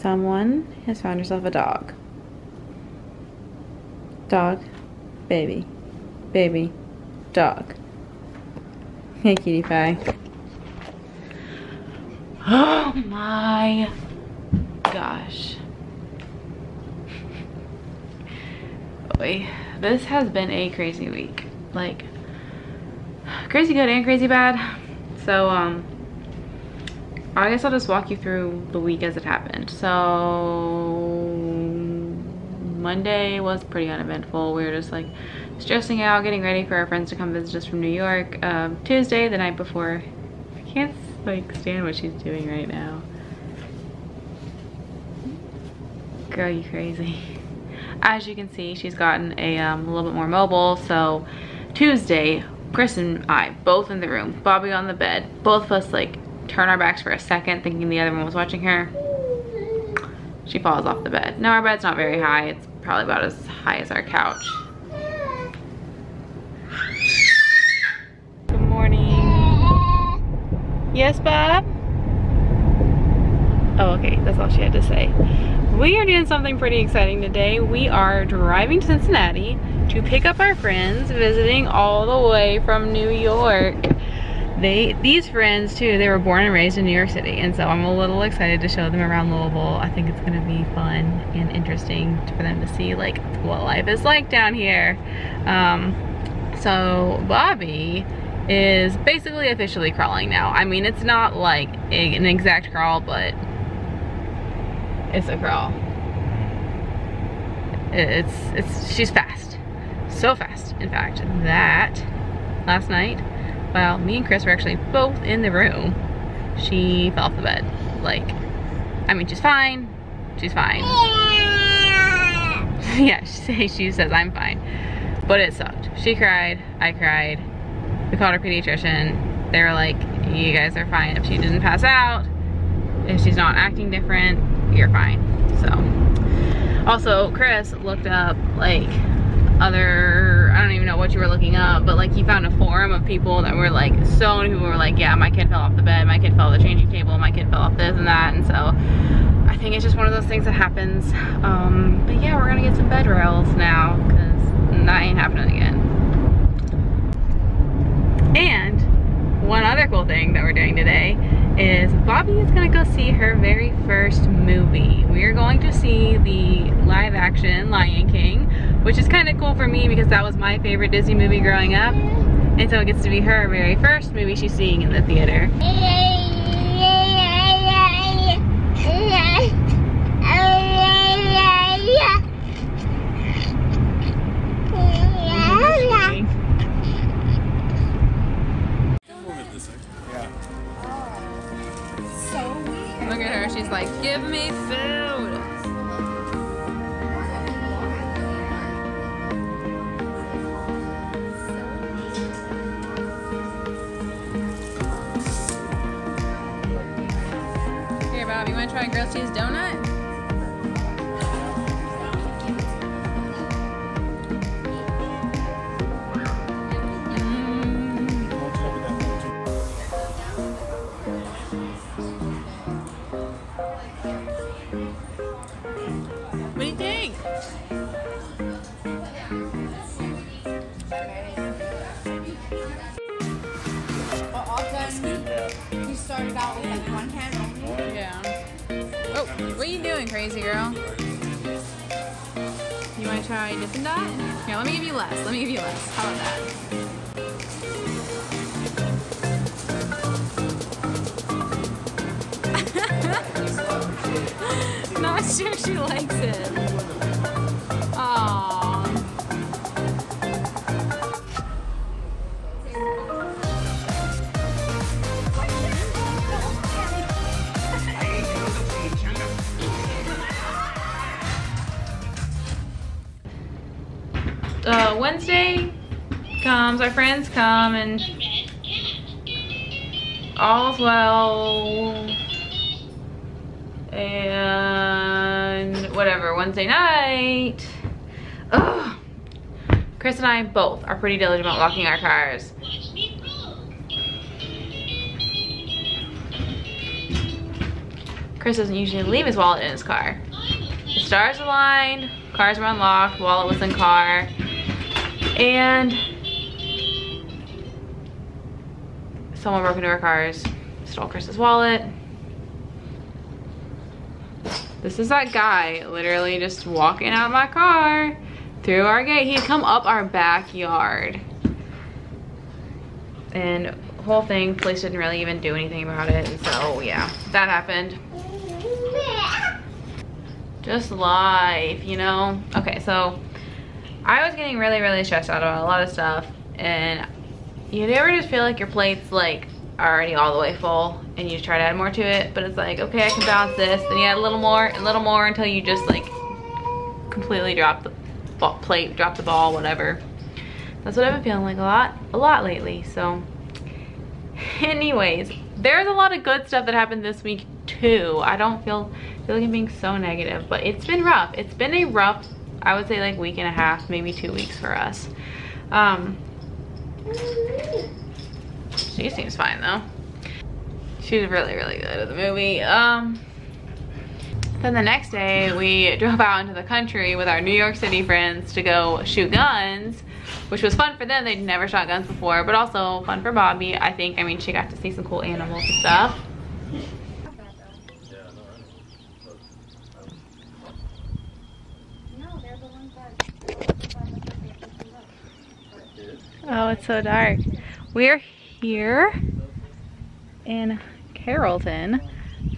Someone has found herself a dog. Dog, baby, baby, dog. Hey, cutie pie. Oh my gosh. Boy, this has been a crazy week. Like, crazy good and crazy bad. So, um, I guess I'll just walk you through the week as it happened. So, Monday was pretty uneventful. We were just like stressing out, getting ready for our friends to come visit us from New York. Um, Tuesday, the night before, I can't like stand what she's doing right now. Girl, you crazy. As you can see, she's gotten a, um, a little bit more mobile. So Tuesday, Chris and I, both in the room, Bobbi on the bed, both of us like turn our backs for a second thinking the other one was watching her. She falls off the bed. Now our bed's not very high. It's probably about as high as our couch. Good morning. Yes, Bob? Oh, okay, that's all she had to say. We are doing something pretty exciting today. We are driving to Cincinnati to pick up our friends visiting all the way from New York. They, these friends too, they were born and raised in New York City and so I'm a little excited to show them around Louisville. I think it's gonna be fun and interesting for them to see like what life is like down here. Um, so Bobbi is basically officially crawling now. I mean, it's not like a, an exact crawl, but it's a crawl. It's, it's, she's fast. So fast, in fact, that last night, while me and Chris were actually both in the room, she fell off the bed. Like, I mean, she's fine. She's fine. yeah, she, she says I'm fine. But it sucked. She cried, I cried. We called her pediatrician. They were like, you guys are fine if she didn't pass out. If she's not acting different, you're fine. So, also Chris looked up like other, I don't even know what you were looking up, but like he found a forum of people that were like, so many people were like, yeah, my kid fell off the bed, my kid fell off the changing table, my kid fell off this and that. And so I think it's just one of those things that happens. Um, but yeah, we're gonna get some bed rails now because that ain't happening again. And one other cool thing that we're doing today is Bobbi is gonna go see her very first movie. We are going to see the live action Lion King, which is kind of cool for me because that was my favorite Disney movie growing up. And so it gets to be her very first movie she's seeing in the theater. Look at her, she's like, give me food. Try grilled cheese donut? Crazy girl? You want to try Dippin' Dot? Here, let me give you less. Let me give you less. How about that? Not sure she likes it. Comes, our friends come, and all's well. And whatever, Wednesday night. Ugh. Chris and I both are pretty diligent about locking our cars. Chris doesn't usually leave his wallet in his car. The stars aligned, cars were unlocked, wallet was in car, and someone broke into our cars, stole Chris's wallet. This is that guy literally just walking out of my car through our gate. He'd come up our backyard. And whole thing, police didn't really even do anything about it. And so yeah, that happened. Just life, you know? Okay, so I was getting really, really stressed out about a lot of stuff. And you ever just feel like your plate's like are already all the way full and you just try to add more to it, but it's like, okay, I can balance this. Then you add a little more, a little more until you just like completely drop the plate, drop the ball, whatever. That's what I've been feeling like a lot, a lot lately. So anyways, there's a lot of good stuff that happened this week too. I don't feel, feel like I'm being so negative, but it's been rough. It's been a rough, I would say like week and a half, maybe two weeks for us. Um, she seems fine though. She's really, really good at the movie. Um, then the next day we drove out into the country with our New York City friends to go shoot guns, which was fun for them. They'd never shot guns before, but also fun for Bobbi, I think. I mean, she got to see some cool animals and stuff. Oh, it's so dark. We're here in Carrollton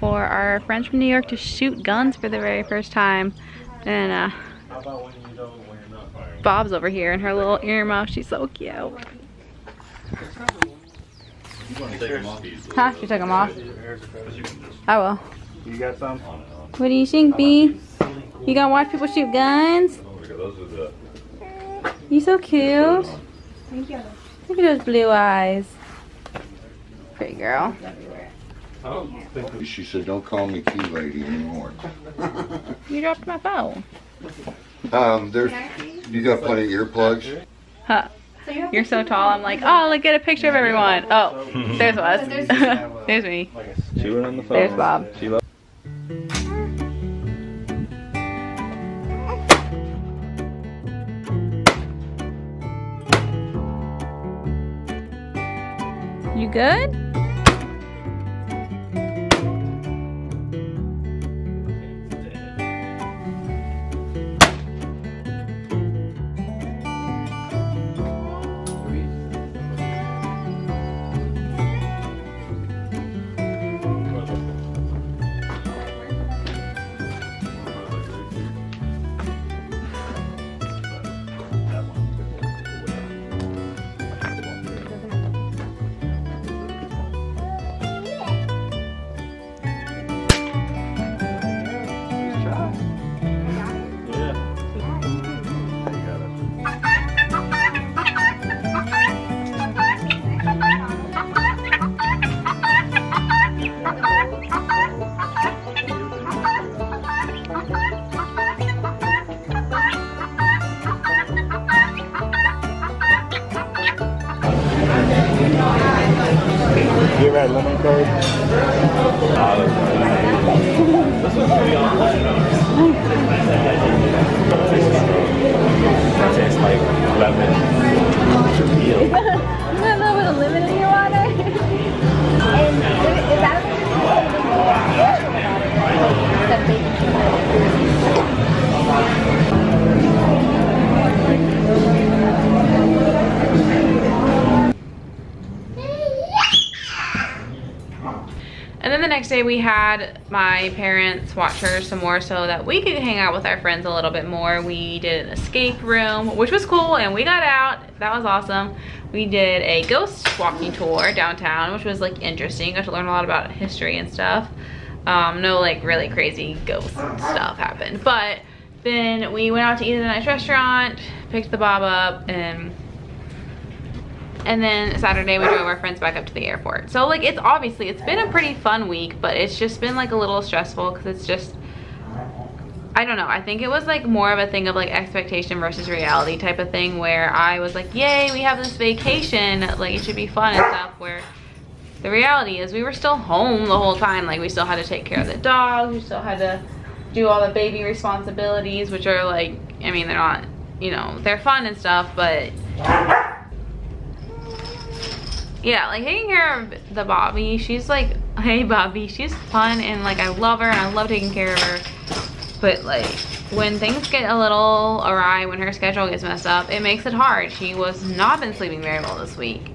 for our friends from New York to shoot guns for the very first time. And uh, Bob's over here in her little earmuff. She's so cute. Huh? You took them off? I will. You got some? What do you think, B? You gonna watch people shoot guns? You so cute. Look at those blue eyes. Pretty girl. She said, don't call me key lady anymore. You dropped my phone. Um, there's, you got plenty of earplugs? Huh. You're so tall. I'm like, oh, look, get a picture of everyone. Oh, there's us. there's me. She went on the phone. There's Bob. Good? You lemon curd? Tastes like lemon. You got a little bit of lemon in your water? The next day we had my parents watch her some more so that we could hang out with our friends a little bit more. We did an escape room, which was cool, and we got out. That was awesome. We did a ghost walking tour downtown, which was like interesting. Got to learn a lot about history and stuff. Um, no like really crazy ghost stuff happened. But then we went out to eat at a nice restaurant, picked the Bob up, and and then Saturday we drove our friends back up to the airport. So like it's obviously, it's been a pretty fun week, but it's just been like a little stressful because it's just, I don't know. I think it was like more of a thing of like expectation versus reality type of thing where I was like, yay, we have this vacation. Like it should be fun and stuff where the reality is we were still home the whole time. Like we still had to take care of the dogs. We still had to do all the baby responsibilities, which are like, I mean, they're not, you know, they're fun and stuff, but yeah, like taking care of the Bobbi, she's like, hey Bobbi, she's fun and like I love her and I love taking care of her. But like when things get a little awry, when her schedule gets messed up, it makes it hard. She was not been sleeping very well this week.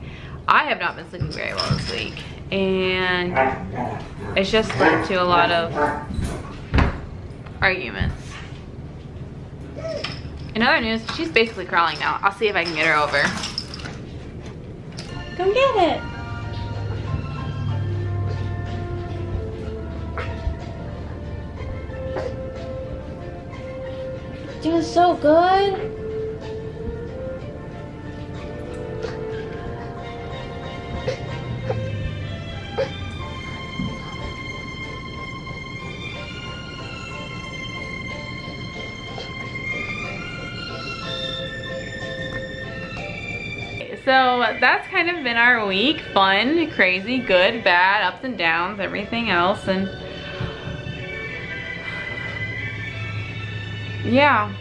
I have not been sleeping very well this week. And it's just led to a lot of arguments. In other news, she's basically crawling now. I'll see if I can get her over. Come get it. Doing so good. So that's kind of been our week. Fun, crazy, good, bad, ups and downs, everything else. And yeah.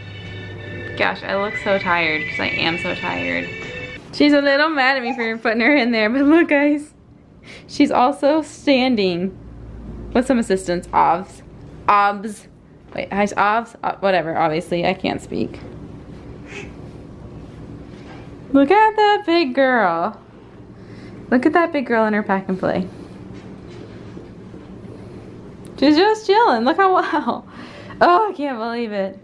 Gosh, I look so tired because I am so tired. She's a little mad at me for putting her in there, but look guys. She's also standing with some assistance. Obs. Obs. Wait, obs? Uh, whatever, obviously. I can't speak. Look at that big girl. Look at that big girl in her pack and play. She's just chilling. Look how wow. Oh, I can't believe it.